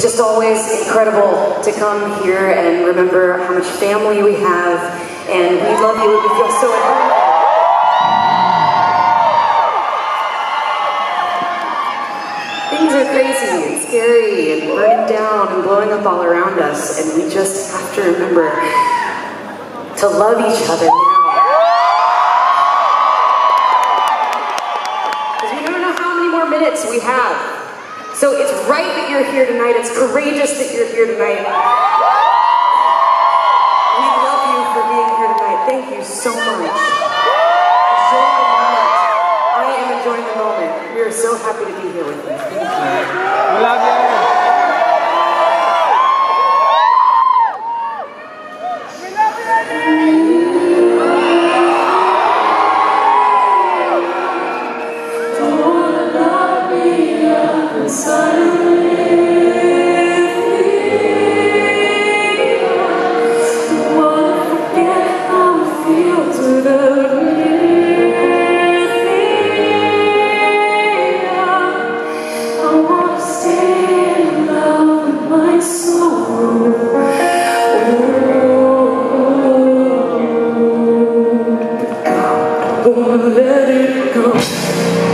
It's just always incredible to come here and remember how much family we have, and we love you. and We feel so at home. Things are crazy and scary and burning down and blowing up all around us, and we just have to remember to love each other. Because we don't know how many more minutes we have. So it's right that you're here tonight. It's courageous that you're here tonight. We love you for being here tonight. Thank you so much. Enjoy the moment. I am enjoying the moment. We are so happy to be here with you. Thank you. let it go.